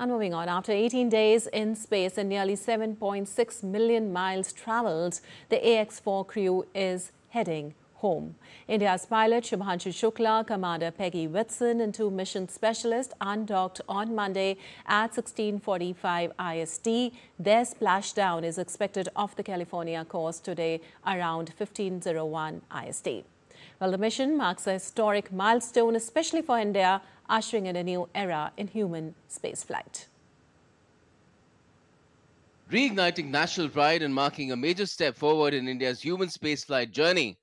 And moving on, after 18 days in space and nearly 7.6 million miles travelled, the AX-4 crew is heading home. India's pilot Shubhanshu Shukla, Commander Peggy Whitson and two mission specialists undocked on Monday at 1645 IST. Their splashdown is expected off the California coast today around 1501 IST. Well, the mission marks a historic milestone, especially for India, ushering in a new era in human spaceflight. Reigniting national pride and marking a major step forward in India's human spaceflight journey,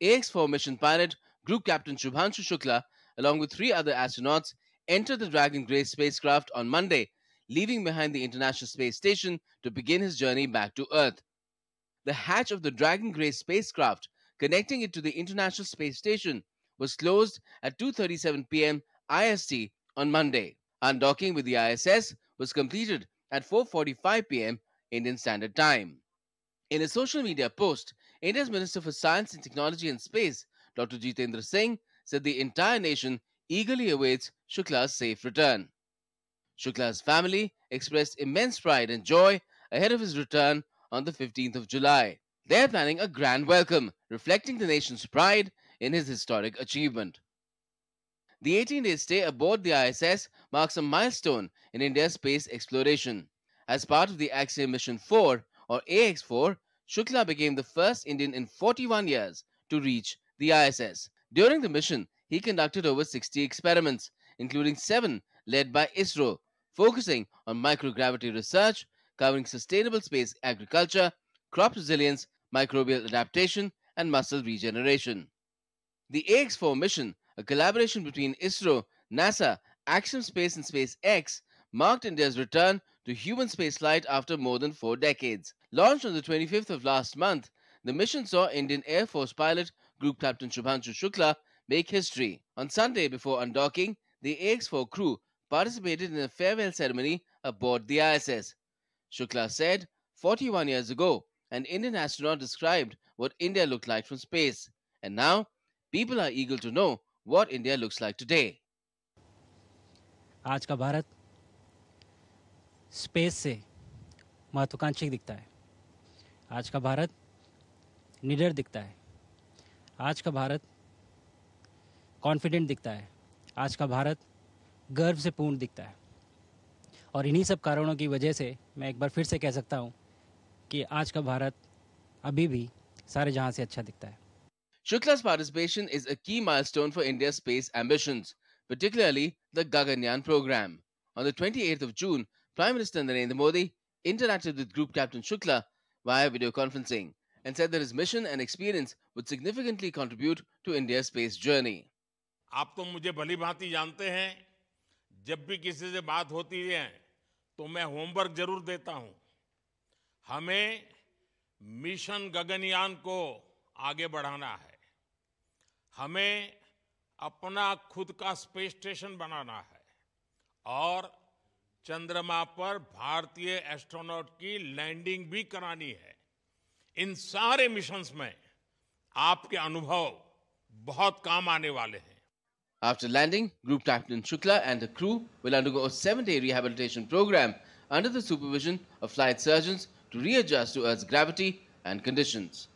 AX-4 mission pilot Group Captain Shubhanshu Shukla, along with three other astronauts, entered the Dragon Grace spacecraft on Monday, leaving behind the International Space Station to begin his journey back to Earth. The hatch of the Dragon Grace spacecraft, connecting it to the International Space Station, was closed at 2:37 p.m. IST on Monday. Undocking with the ISS was completed at 4:45 p.m. Indian Standard Time. In a social media post, India's Minister for Science and Technology and Space, Dr. Jitendra Singh, said the entire nation eagerly awaits Shukla's safe return. Shukla's family expressed immense pride and joy ahead of his return on the 15th of July. They're planning a grand welcome, reflecting the nation's pride in his historic achievement. The 18 day stay aboard the ISS marks a milestone in India's space exploration. As part of the Axiom Mission 4, or AX 4, Shukla became the first Indian in 41 years to reach the ISS. During the mission, he conducted over 60 experiments, including seven led by ISRO, focusing on microgravity research, covering sustainable space agriculture, crop resilience, microbial adaptation, and muscle regeneration. The AX 4 mission a collaboration between ISRO, NASA, Axiom Space, and SpaceX, marked India's return to human spaceflight after more than four decades. Launched on the 25th of last month, the mission saw Indian Air Force pilot Group Captain Shubhanshu Shukla make history. On Sunday, before undocking, the AX-4 crew participated in a farewell ceremony aboard the ISS. Shukla said, 41 years ago, an Indian astronaut described what India looked like from space. And now, people are eager to know what India looks like today. आज का Bharat space से महत्वाकांक्षी दिखता है। आज का भारत निडर दिखता है। आज का भारत कॉन्फिडेंट दिखता है। आज का भारत गर्व से पूर्ण दिखता है। और इन्हीं सब कारणों की वजह से मैं एक बार फिर से कह सकता हूँ कि आज का भारत अभी भी सारे जहाँ से अच्छा दिखता है। Shukla's participation is a key milestone for India's space ambitions, particularly the Gaganyaan program. On the 28th of June, Prime Minister Narendra Modi interacted with Group Captain Shukla via video conferencing and said that his mission and experience would significantly contribute to India's space journey. आप तो मुझे भली भांति जानते हैं जब भी किसी से बात होती है तो मैं होमवर्क ज़रूर देता हूँ हमें मिशन गगनयान को आगे बढ़ाना है हमें अपना खुद का स्पेस स्टेशन बनाना है और चंद्रमा पर भारतीय एस्ट्रोनॉट की लैंडिंग भी करानी है इन सारे मिशंस में आपके अनुभव बहुत काम आने वाले हैं After landing, Group Captain Shukla and the crew will undergo a seven day rehabilitation program under the supervision of flight surgeons to readjust to Earth's gravity and conditions.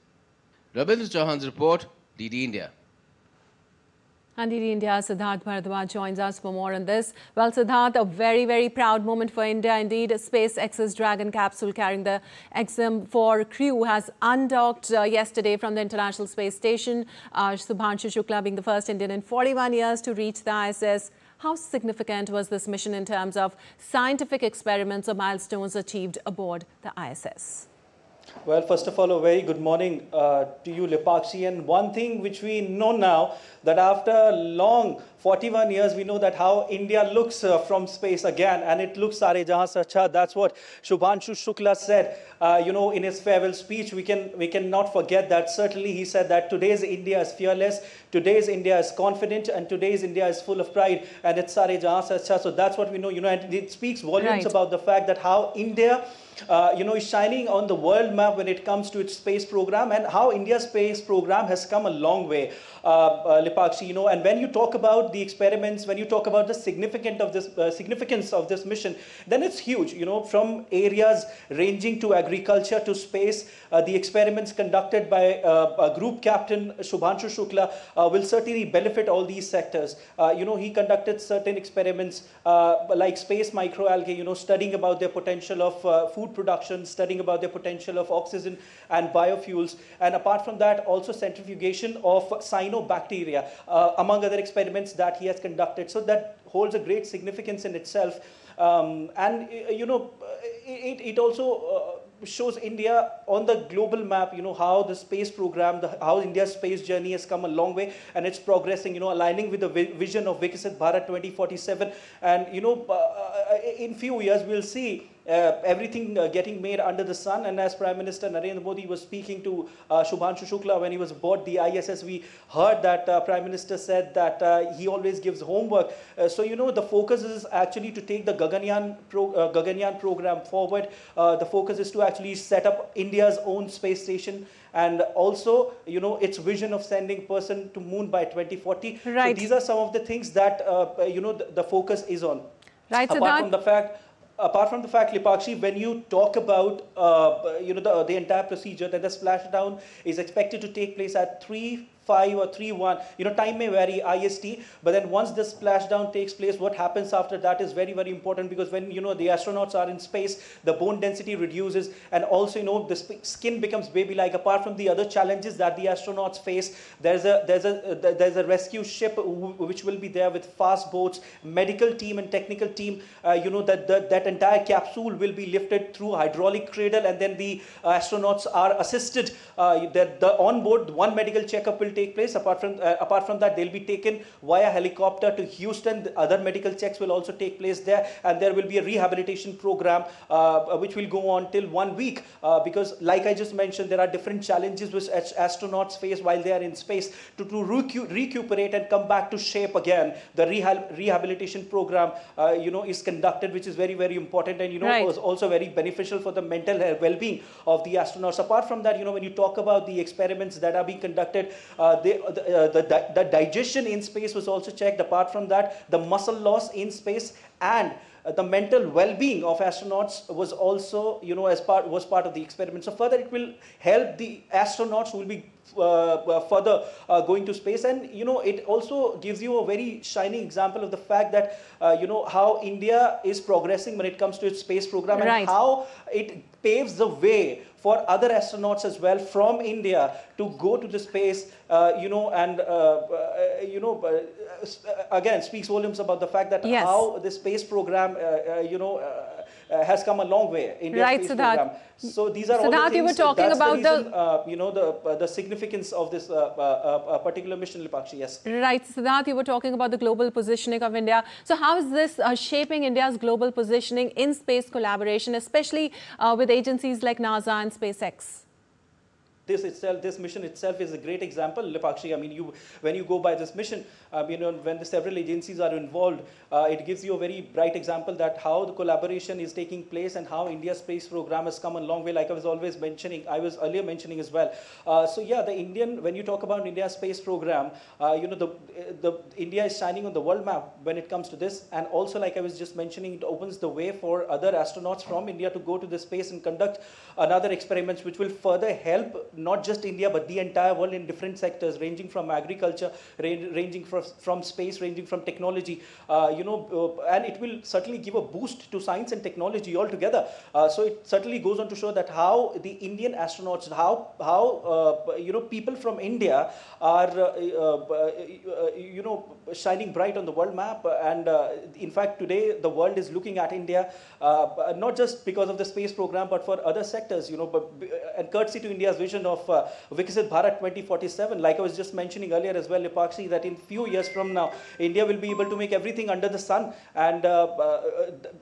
Rabindra Chauhan's report, DD India. And DD India's Siddharth Bharadwaj joins us for more on this. Well, Siddharth, a very, very proud moment for India. Indeed, A SpaceX's Dragon capsule carrying the Axiom-4 crew has undocked uh, yesterday from the International Space Station. Uh, Shubhanshu Shukla being the first Indian in 41 years to reach the ISS. How significant was this mission in terms of scientific experiments or milestones achieved aboard the ISS? Well, first of all, a very good morning uh, to you, Lipakshi. And one thing which we know now, that after long 41 years, we know that how India looks uh, from space again, and it looks Sare Jahan Se Accha. That's what Shubhanshu Shukla said, uh, you know, in his farewell speech. We can we cannot forget that. Certainly, he said that today's India is fearless, today's India is confident, and today's India is full of pride, and it's Sare Jahan Se Accha. So that's what we know, you know, and it speaks volumes Right. about the fact that how India uh, you know, is shining on the world map when it comes to its space program and how India's space program has come a long way, uh, uh, Lipakshi, you know, and when you talk about the experiments, when you talk about the significant of this uh, significance of this mission, then it's huge. You know, from areas ranging to agriculture to space, uh, the experiments conducted by uh, Group Captain Shubhanshu Shukla uh, will certainly benefit all these sectors. Uh, you know, he conducted certain experiments like space microalgae. You know, studying about their potential of food production, studying about their potential of oxygen and biofuels, and apart from that, also centrifugation of cyanobacteria, among other experiments that he has conducted. So that holds a great significance in itself. Um, and, you know, it, it also uh, shows India on the global map, you know, how the space program, the, how India's space journey has come a long way and it's progressing, you know, aligning with the vision of Viksit Bharat 2047. And, you know, uh, uh, in few years, we'll see uh, everything uh, getting made under the sun. And as Prime Minister Narendra Modi was speaking to uh, Shubhanshu Shukla when he was aboard the ISS, we heard that uh, Prime Minister said that uh, he always gives homework. Uh, so, you know, the focus is actually to take the Gaganyaan, pro, Gaganyaan program forward. the focus is to actually set up India's own space station and also you know its vision of sending person to moon by 2040 right. so these are some of the things that uh, you know the, the, focus is on right apart from the fact apart from the fact, Lipakshi, when you talk about uh, you know the, the entire procedure, then the splashdown is expected to take place at 3 5 or 3 1 you know time may vary ist but then once the splashdown takes place what happens after that is very very important because when you know the astronauts are in space the bone density reduces and also you know the skin becomes baby like apart from the other challenges that the astronauts face there's a there's a there's a rescue ship which will be there with fast boats medical team and technical team uh, you know that, that that entire capsule will be lifted through hydraulic cradle and then the uh, astronauts are assisted uh, that the on board one medical checkup will take place. Apart from, uh, apart from that, they'll be taken via helicopter to Houston. The other medical checks will also take place there. And there will be a rehabilitation program uh, which will go on till one week. Uh, because like I just mentioned, there are different challenges which astronauts face while they are in space to, to recu recuperate and come back to shape again. The reha rehabilitation program, uh, you know, is conducted, which is very, very important. And, you know, right. was also very beneficial for the mental well-being of the astronauts. Apart from that, you know, when you talk about the experiments that are being conducted, uh, uh, they, uh, the, uh, the, the digestion in space was also checked. Apart from that, the muscle loss in space and the mental well-being of astronauts was also, you know, as part was part of the experiment. So further, it will help the astronauts who will be uh, further uh, going to space, and you know, it also gives you a very shining example of the fact that uh, you know how India is progressing when it comes to its space program right. and how it paves the way for other astronauts as well from India to go to the space, uh, you know, and, uh, uh you know, uh, uh, again, speaks volumes about the fact that yes. how the space program, you know, uh, has come a long way. India's right, space Siddharth. program. So these are Siddharth, all the things. you were talking about the, reason, the uh, you know the uh, the significance of this uh, uh, particular mission, Lipakshi. Yes. Right, Siddharth, you were talking about the global positioning of India. So how is this shaping India's global positioning in space collaboration, especially with agencies like NASA and SpaceX? This itself, this mission itself is a great example, Lipakshi. I mean, you, when you go by this mission, um, you know, when the several agencies are involved, uh, it gives you a very bright example that how the collaboration is taking place and how India's space program has come a long way, like I was always mentioning, I was earlier mentioning as well. Uh, so yeah, the Indian, when you talk about India's space program, uh, you know, the, the India is shining on the world map when it comes to this. And also, like I was just mentioning, it opens the way for other astronauts from India to go to the space and conduct another experiments, which will further help not just India, but the entire world in different sectors, ranging from agriculture, ranging from, from space, ranging from technology, uh, you know, uh, and it will certainly give a boost to science and technology altogether. Uh, so it certainly goes on to show that how the Indian astronauts, how, how uh, you know, people from India are, uh, you know, shining bright on the world map. And in fact, today the world is looking at India, not just because of the space program, but for other sectors, you know, but, and courtesy to India's vision of uh, Bharat 2047. Like I was just mentioning earlier as well, Lipakshi, that in few years from now, India will be able to make everything under the sun. And uh, uh,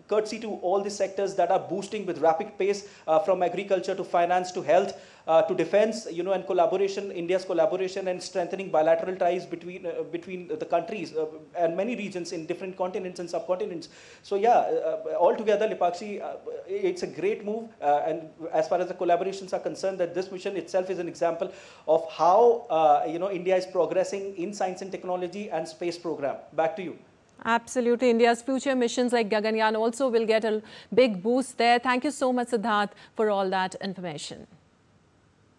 courtesy to all the sectors that are boosting with rapid pace uh, from agriculture to finance to health, uh, to defense, you know, and collaboration, India's collaboration and strengthening bilateral ties between uh, between the countries uh, and many regions in different continents and subcontinents. So yeah, uh, altogether, Lipakshi, uh, it's a great move. Uh, and as far as the collaborations are concerned, that this mission itself is an example of how uh, you know India is progressing in science and technology and space program. Back to you. Absolutely. India's future missions like Gaganyaan also will get a big boost there. Thank you so much, Siddharth, for all that information.